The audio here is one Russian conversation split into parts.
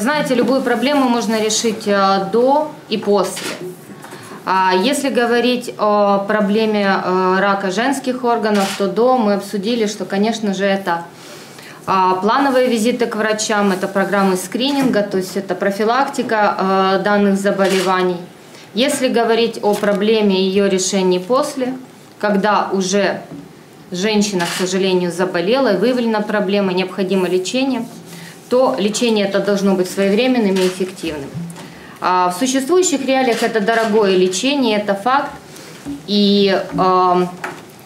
Знаете, любую проблему можно решить э, до и после. А если говорить о проблеме э, рака женских органов, то до мы обсудили, что, конечно же, это а, плановые визиты к врачам, это программы скрининга, то есть это профилактика э, данных заболеваний. Если говорить о проблеме ее решения после, когда уже женщина, к сожалению, заболела и выявлена проблема, необходимо лечение – то лечение это должно быть своевременным и эффективным. А в существующих реалиях это дорогое лечение, это факт. И,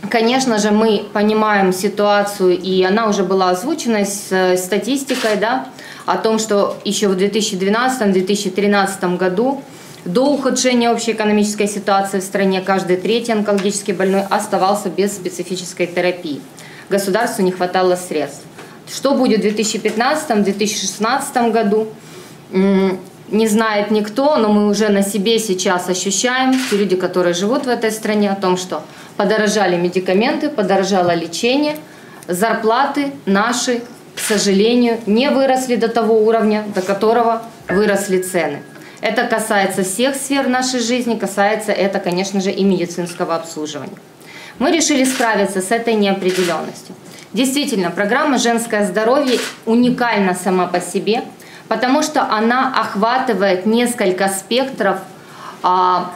конечно же, мы понимаем ситуацию, и она уже была озвучена с статистикой, да, о том, что еще в 2012-2013 году до ухудшения общей экономической ситуации в стране каждый третий онкологический больной оставался без специфической терапии. Государству не хватало средств. Что будет в 2015-2016 году, не знает никто, но мы уже на себе сейчас ощущаем, те люди, которые живут в этой стране, о том, что подорожали медикаменты, подорожало лечение, зарплаты наши, к сожалению, не выросли до того уровня, до которого выросли цены. Это касается всех сфер нашей жизни, касается это, конечно же, и медицинского обслуживания. Мы решили справиться с этой неопределенностью. Действительно, программа «Женское здоровье» уникальна сама по себе, потому что она охватывает несколько спектров а,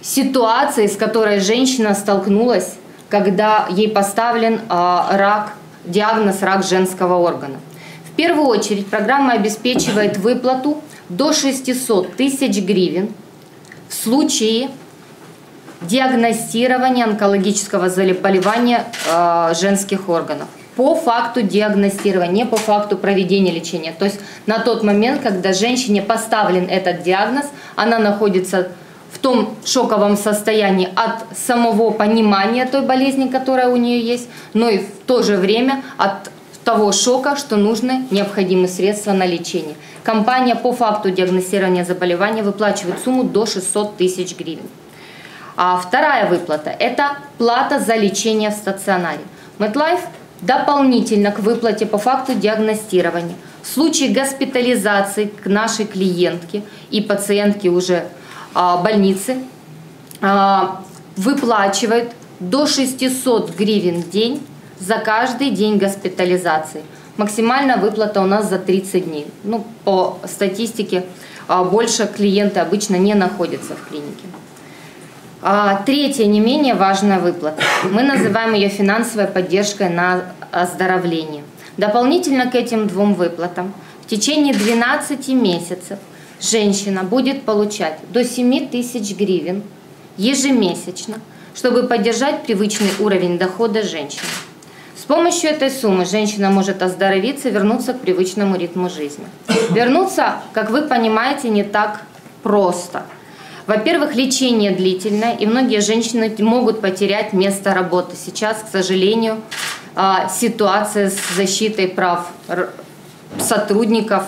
ситуации, с которой женщина столкнулась, когда ей поставлен а, рак, диагноз рак женского органа. В первую очередь программа обеспечивает выплату до 600 тысяч гривен в случае диагностирование онкологического заболевания э, женских органов по факту диагностирования, не по факту проведения лечения. То есть на тот момент, когда женщине поставлен этот диагноз, она находится в том шоковом состоянии от самого понимания той болезни, которая у нее есть, но и в то же время от того шока, что нужны необходимые средства на лечение. Компания по факту диагностирования заболевания выплачивает сумму до 600 тысяч гривен. А вторая выплата – это плата за лечение в стационаре. MedLife дополнительно к выплате по факту диагностирования в случае госпитализации к нашей клиентке и пациентке уже а, больницы а, выплачивает до 600 гривен в день за каждый день госпитализации. Максимальная выплата у нас за 30 дней. Ну, по статистике а, больше клиенты обычно не находятся в клинике. А, третья, не менее важная выплата. Мы называем ее финансовой поддержкой на оздоровление. Дополнительно к этим двум выплатам в течение 12 месяцев женщина будет получать до 7 тысяч гривен ежемесячно, чтобы поддержать привычный уровень дохода женщины. С помощью этой суммы женщина может оздоровиться вернуться к привычному ритму жизни. Вернуться, как вы понимаете, не так просто – во-первых, лечение длительное, и многие женщины могут потерять место работы. Сейчас, к сожалению, а, ситуация с защитой прав сотрудников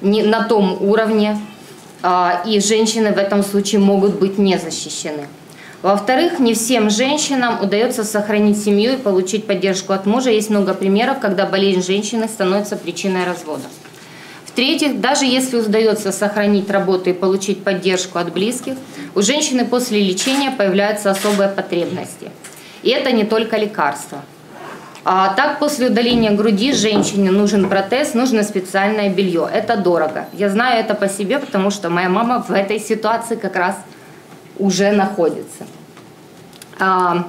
не на том уровне, а, и женщины в этом случае могут быть не защищены. Во-вторых, не всем женщинам удается сохранить семью и получить поддержку от мужа. Есть много примеров, когда болезнь женщины становится причиной развода. В-третьих, даже если удается сохранить работу и получить поддержку от близких, у женщины после лечения появляются особые потребности. И это не только лекарства. А так, после удаления груди женщине нужен протез, нужно специальное белье. Это дорого. Я знаю это по себе, потому что моя мама в этой ситуации как раз уже находится. А,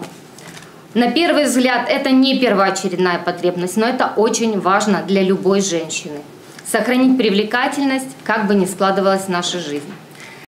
на первый взгляд, это не первоочередная потребность, но это очень важно для любой женщины сохранить привлекательность, как бы ни складывалась наша жизнь.